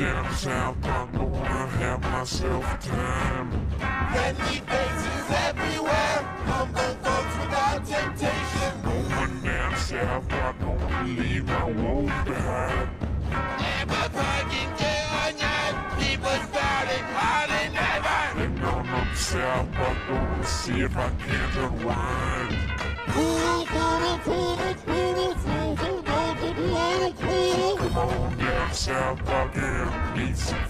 down south, I'm gonna have myself a time. Friendly faces everywhere. Humble folks without temptation. Going down south, I'm gonna leave my woes behind. Am I fucking day or night? People starting hardly never. And on up south, I'm gonna see if I can't unwind. Come on south, I can